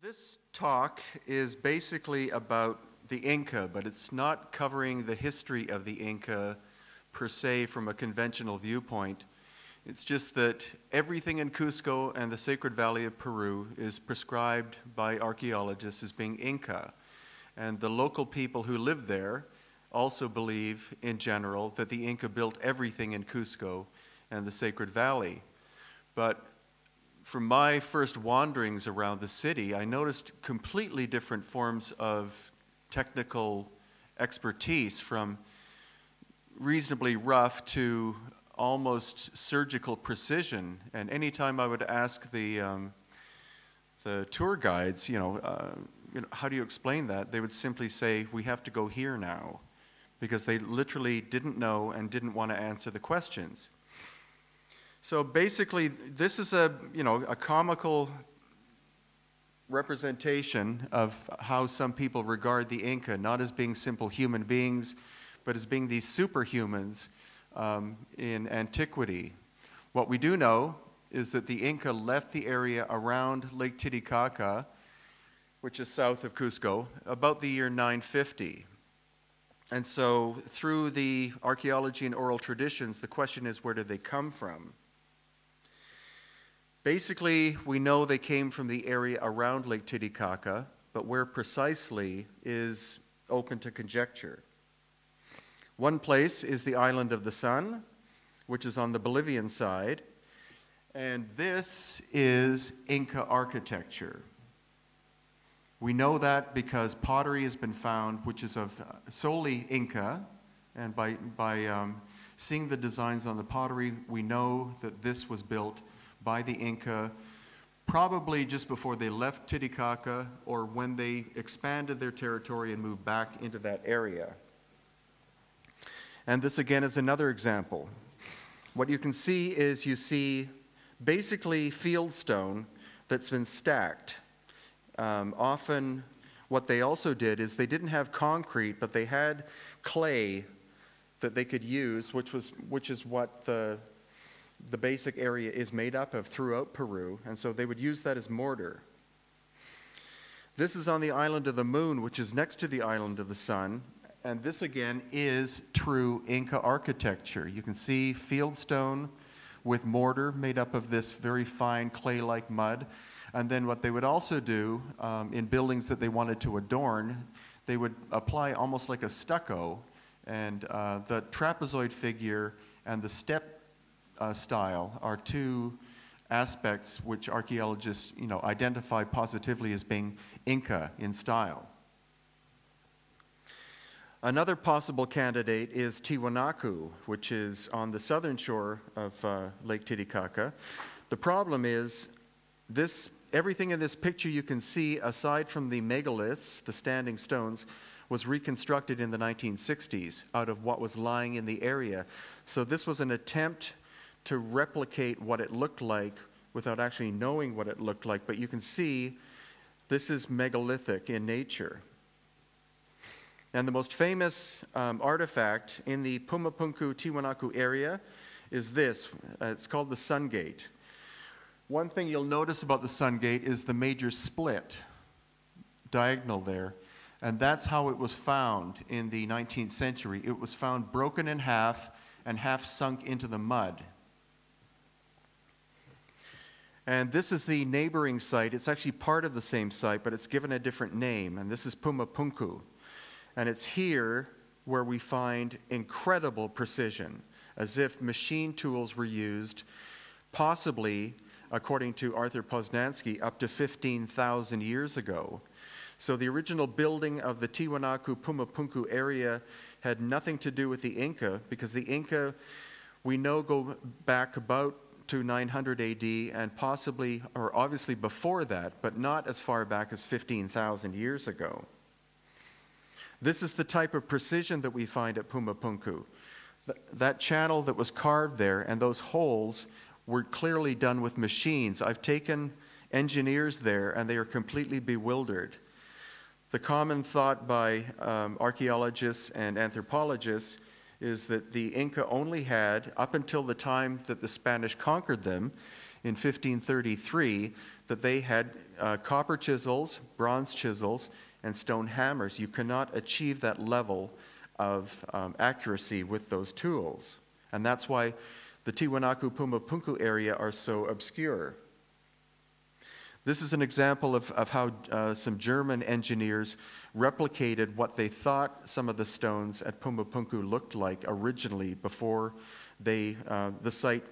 This talk is basically about the Inca, but it's not covering the history of the Inca per se from a conventional viewpoint. It's just that everything in Cusco and the Sacred Valley of Peru is prescribed by archaeologists as being Inca. And the local people who live there also believe, in general, that the Inca built everything in Cusco and the Sacred Valley. But from my first wanderings around the city, I noticed completely different forms of technical expertise from reasonably rough to almost surgical precision. And anytime I would ask the, um, the tour guides, you know, uh, you know, how do you explain that? They would simply say, we have to go here now, because they literally didn't know and didn't want to answer the questions. So basically, this is a, you know, a comical representation of how some people regard the Inca, not as being simple human beings, but as being these superhumans um, in antiquity. What we do know is that the Inca left the area around Lake Titicaca, which is south of Cusco, about the year 950. And so, through the archaeology and oral traditions, the question is where did they come from? Basically, we know they came from the area around Lake Titicaca, but where precisely is open to conjecture. One place is the island of the sun, which is on the Bolivian side, and this is Inca architecture. We know that because pottery has been found, which is of solely Inca, and by, by um, seeing the designs on the pottery, we know that this was built by the Inca probably just before they left Titicaca or when they expanded their territory and moved back into that area. And this again is another example. What you can see is you see basically fieldstone that's been stacked. Um, often, what they also did is they didn't have concrete, but they had clay that they could use, which, was, which is what the the basic area is made up of throughout Peru, and so they would use that as mortar. This is on the island of the moon, which is next to the island of the sun, and this again is true Inca architecture. You can see fieldstone with mortar made up of this very fine clay like mud. And then what they would also do um, in buildings that they wanted to adorn, they would apply almost like a stucco, and uh, the trapezoid figure and the step uh, style are two aspects which archaeologists you know, identify positively as being Inca in style. Another possible candidate is Tiwanaku, which is on the southern shore of uh, Lake Titicaca. The problem is this, everything in this picture you can see, aside from the megaliths, the standing stones, was reconstructed in the 1960s out of what was lying in the area. So this was an attempt to replicate what it looked like without actually knowing what it looked like. But you can see this is megalithic in nature. And the most famous um, artifact in the Pumapunku Tiwanaku area is this. Uh, it's called the Sun Gate. One thing you'll notice about the Sun Gate is the major split, diagonal there. And that's how it was found in the 19th century. It was found broken in half and half sunk into the mud. And this is the neighboring site. It's actually part of the same site, but it's given a different name. And this is Pumapunku. And it's here where we find incredible precision, as if machine tools were used, possibly, according to Arthur Posnansky, up to 15,000 years ago. So the original building of the Tiwanaku Pumapunku area had nothing to do with the Inca, because the Inca, we know, go back about to 900 AD and possibly, or obviously before that, but not as far back as 15,000 years ago. This is the type of precision that we find at Pumapunku. That channel that was carved there and those holes were clearly done with machines. I've taken engineers there and they are completely bewildered. The common thought by um, archaeologists and anthropologists is that the Inca only had, up until the time that the Spanish conquered them in 1533 that they had uh, copper chisels, bronze chisels, and stone hammers. You cannot achieve that level of um, accuracy with those tools. And that's why the Tiwanaku Pumapunku area are so obscure. This is an example of, of how uh, some German engineers replicated what they thought some of the stones at Pumapunku looked like originally before they, uh, the site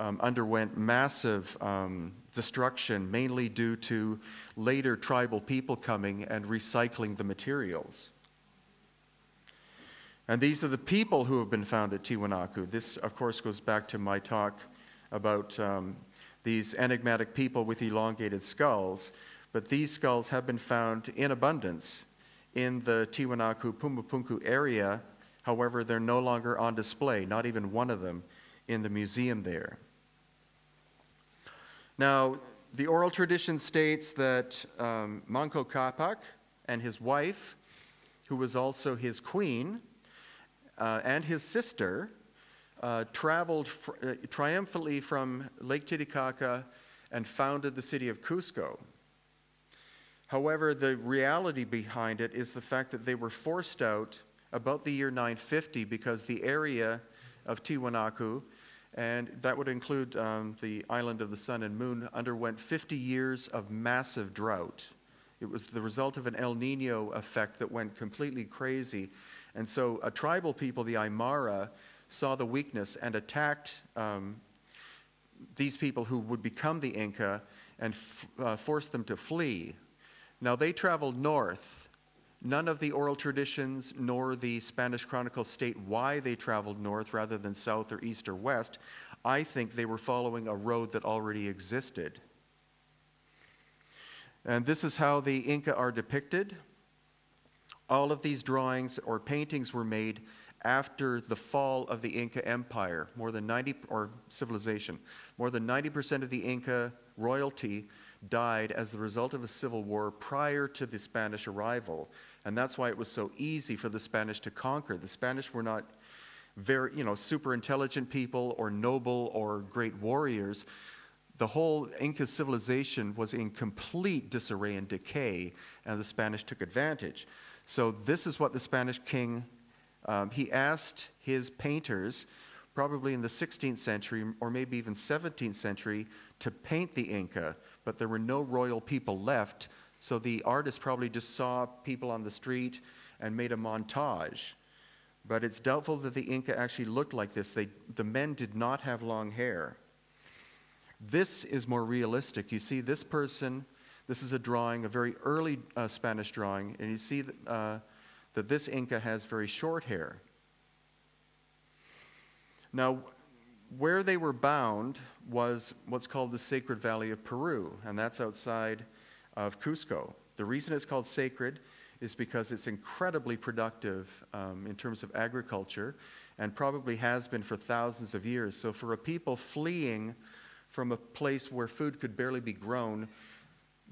um, underwent massive um, destruction, mainly due to later tribal people coming and recycling the materials. And these are the people who have been found at Tiwanaku. This, of course, goes back to my talk about um, these enigmatic people with elongated skulls. But these skulls have been found in abundance in the Tiwanaku Pumapunku area. However, they're no longer on display, not even one of them in the museum there. Now, the oral tradition states that um, Manco Capac and his wife, who was also his queen, uh, and his sister uh, traveled fr- uh, triumphantly from Lake Titicaca and founded the city of Cusco. However, the reality behind it is the fact that they were forced out about the year 950 because the area of Tiwanaku, and that would include um, the island of the sun and moon, underwent 50 years of massive drought. It was the result of an El Nino effect that went completely crazy. And so a tribal people, the Aymara, saw the weakness and attacked um, these people who would become the Inca and uh, forced them to flee. Now they traveled north. None of the oral traditions nor the Spanish chronicles state why they traveled north rather than south or east or west. I think they were following a road that already existed. And this is how the Inca are depicted. All of these drawings or paintings were made after the fall of the Inca Empire, more than 90, or civilization, more than 90% of the Inca royalty died as the result of a civil war prior to the Spanish arrival. And that's why it was so easy for the Spanish to conquer. The Spanish were not very, you know, super intelligent people or noble or great warriors. The whole Inca civilization was in complete disarray and decay, and the Spanish took advantage. So, this is what the Spanish king um, he asked his painters, probably in the 16th century or maybe even 17th century, to paint the Inca, but there were no royal people left, so the artist probably just saw people on the street and made a montage. But it's doubtful that the Inca actually looked like this. They, the men did not have long hair. This is more realistic. You see, this person, this is a drawing, a very early uh, Spanish drawing, and you see that. Uh, that this Inca has very short hair. Now, where they were bound was what's called the Sacred Valley of Peru, and that's outside of Cusco. The reason it's called sacred is because it's incredibly productive um, in terms of agriculture and probably has been for thousands of years. So, for a people fleeing from a place where food could barely be grown,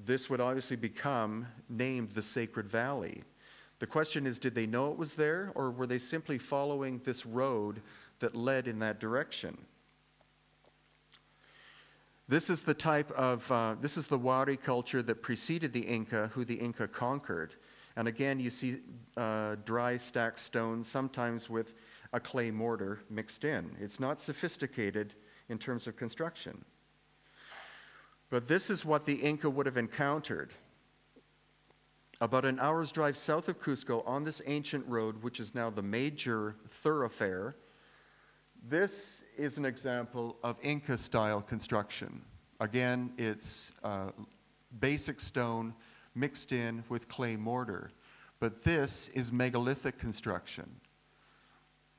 this would obviously become named the Sacred Valley. The question is did they know it was there, or were they simply following this road that led in that direction? This is the type of, uh, this is the Wari culture that preceded the Inca, who the Inca conquered. And again, you see uh, dry stacked stones, sometimes with a clay mortar mixed in. It's not sophisticated in terms of construction. But this is what the Inca would have encountered about an hour's drive south of Cusco on this ancient road, which is now the major thoroughfare. This is an example of Inca style construction. Again, it's uh, basic stone mixed in with clay mortar. But this is megalithic construction.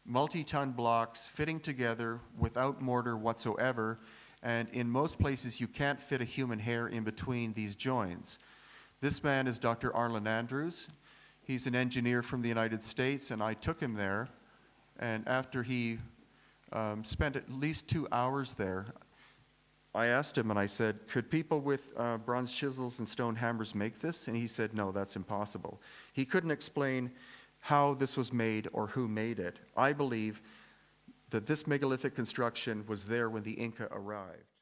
Multi ton blocks fitting together without mortar whatsoever, and in most places you can't fit a human hair in between these joints. This man is Dr. Arlan Andrews. He's an engineer from the United States, and I took him there. And after he um, spent at least two hours there, I asked him and I said, Could people with uh, bronze chisels and stone hammers make this? And he said, No, that's impossible. He couldn't explain how this was made or who made it. I believe that this megalithic construction was there when the Inca arrived.